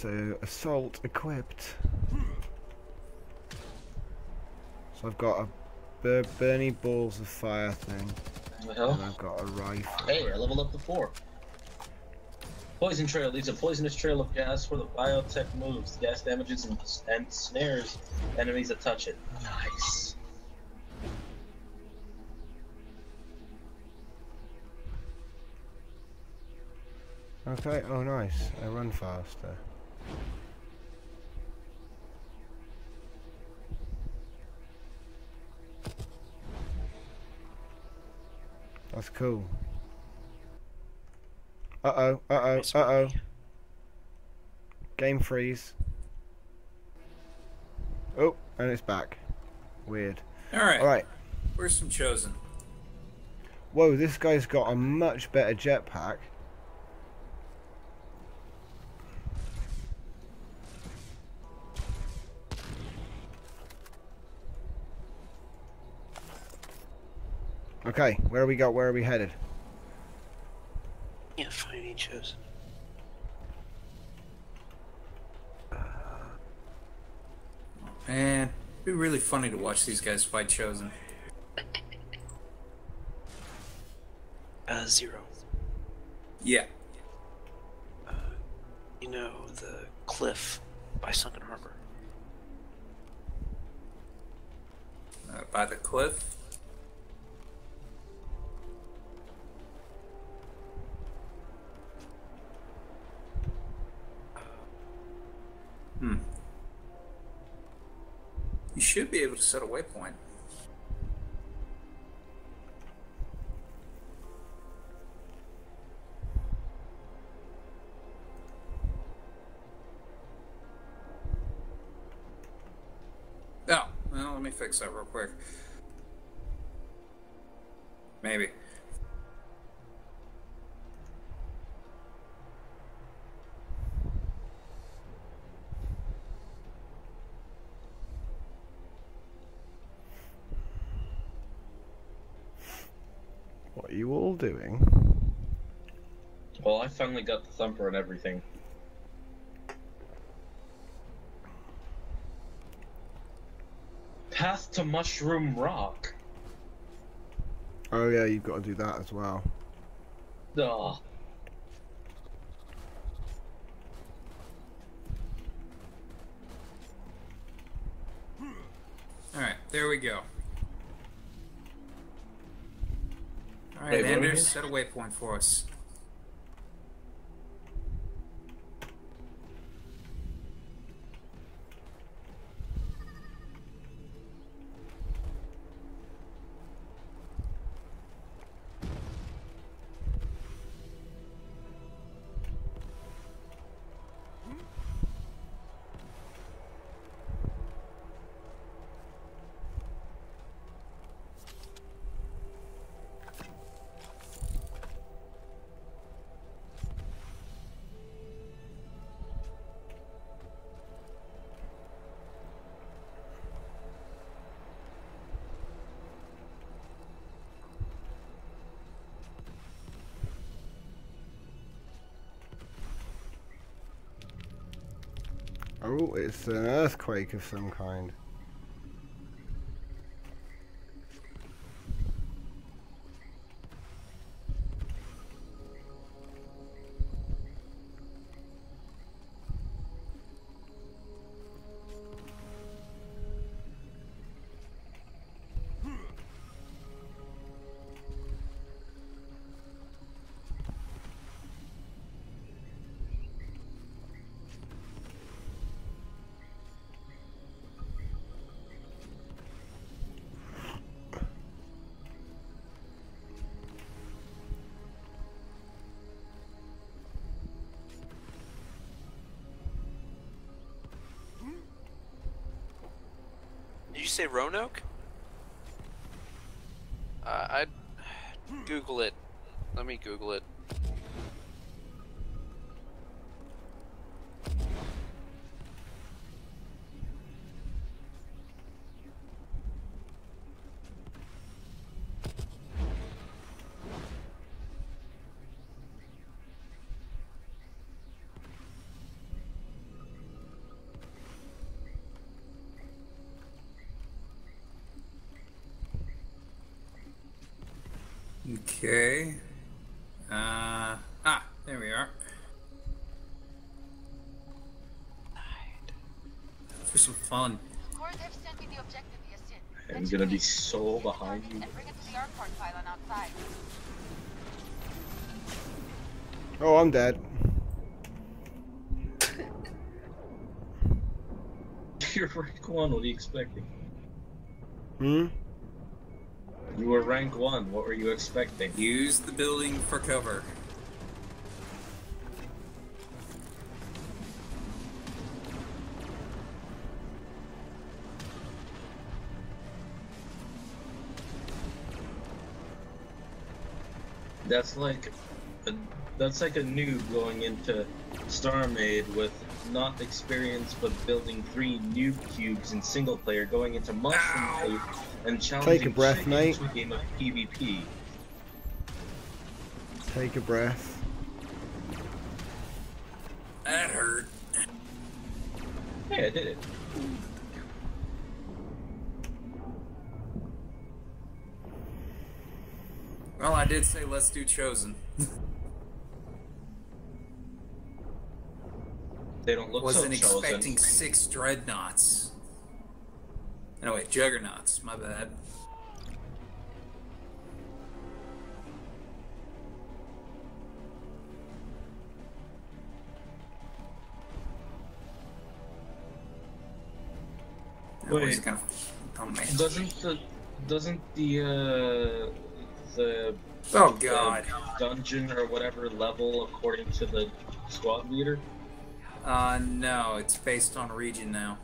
So, assault equipped. So I've got a bur burning balls of fire thing, The and? I've got a rifle. Hey, I leveled up to four. Poison trail leaves a poisonous trail of gas where the biotech moves. The gas damages and, and snares enemies that touch it. Nice. Okay, oh nice. I run faster. That's cool. Uh oh, uh oh, uh oh. Game freeze. Oh, and it's back. Weird. Alright, Alright. where's some chosen? Whoa, this guy's got a much better jetpack. Okay, where are we go? Where are we headed? Can't find any chosen. Man, it'd be really funny to watch these guys fight chosen. Uh, zero. Yeah. You know the cliff by Sunken Harbor. Uh, by the cliff. Hmm. You should be able to set a waypoint. Oh, well, let me fix that real quick. Maybe. You all doing? Well, I finally got the thumper and everything. Path to Mushroom Rock. Oh yeah, you've got to do that as well. Ugh. Alright, there we go. Alright, Wait, what are we Anders, set a waypoint for us. Oh, it's an earthquake of some kind. Say Roanoke? Uh, I'd Google it. Let me Google it. Okay. Uh, ah, there we are. For some fun. Court have sent me the objective via SID. I'm gonna be so behind you. And bring it to the Arcport pylon outside. Oh, I'm dead. You're rank one. What are you expecting? Hmm? You were rank one. What were you expecting? Use the building for cover. That's like, a, that's like a noob going into Star StarMade with not experience but building three noob cubes in single player, going into Mushroom Cave and challenging breath, chicken mate. to a game of PvP. Take a breath. That hurt. Hey, I did it. Well, I did say let's do Chosen. They don't look Wasn't so chosen. expecting six dreadnoughts. No, wait, juggernauts. My bad. Wait. Oh man. Doesn't the doesn't the uh the Oh god. the dungeon or whatever level according to the squad leader? Uh, no, it's based on region now.